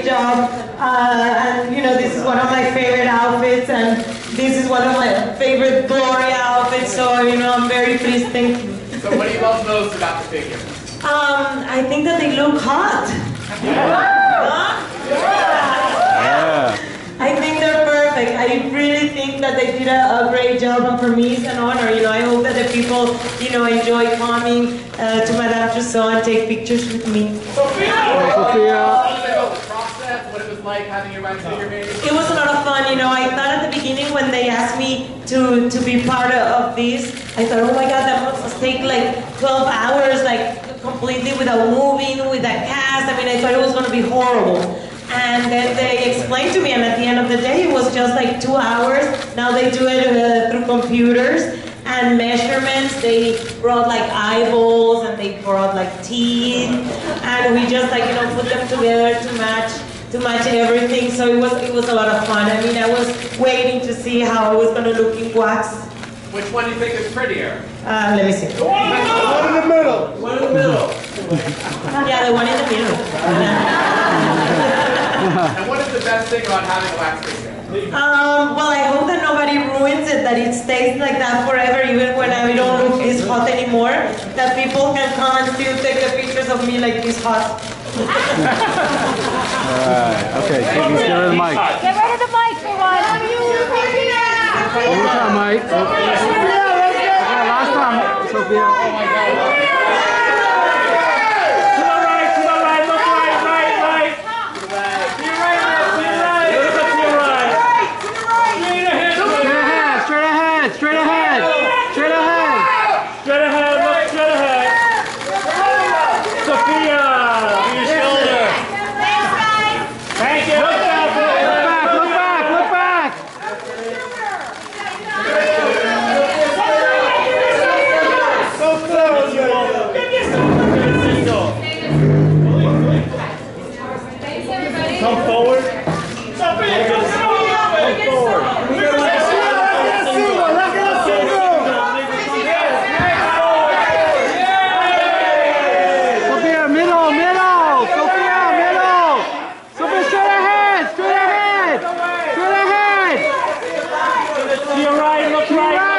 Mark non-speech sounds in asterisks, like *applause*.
great job. Uh, and you know, this is one of my favorite outfits, and this is one of my favorite Gloria outfits. So you know, I'm very pleased. Thank you. So what do you love most about the figure? Um, I think that they look hot. Huh? Yeah. I think they're perfect. I really think that they did a, a great job, and for me, it's an honor. You know, I hope that the people, you know, enjoy coming uh, to Madame Tussauds and take pictures with me. Sofia! Sofia. Tell us about the process, what it was like having your made. It was a lot of fun, you know. I thought at the beginning when they asked me to, to be part of this, I thought, oh my god, that must take like 12 hours, like completely without moving, with a cast. I mean, I thought it was going to be horrible. And then they explained to me, and at the end of the day, it was just like two hours. Now they do it uh, through computers and measurements. They brought like eyeballs and they brought like teeth, and we just like you know put them together to match to match everything. So it was it was a lot of fun. I mean, I was waiting to see how I was gonna look in wax. Which one do you think is prettier? Uh, let me see. One in the middle. One in the middle. *laughs* Yeah, the one in the middle. and what is the best thing about having wax figure? Um, well, I hope that nobody ruins it, that it stays like that forever, even when I don't look this hot anymore. That people can come and still take the pictures of me like this hot. Alright. Okay, Kiki, get rid of the mic. Get rid of the mic for one. One more time, Mike. Okay, last time, Sofia. Oh to the right, to the right, look right, right, right. To your right, to your right. Look up to your right. Straight ahead, Straight ahead, straight ahead, straight ahead, straight ahead. straight ahead, look straight ahead. Sofia, to your shoulder. Thank you. Look back, Look back, look back, look back. Come forward. Sofia, come forward. Sofia, middle, middle. Sofia, middle. Sofia, straight ahead, straight ahead, straight ahead. To your right,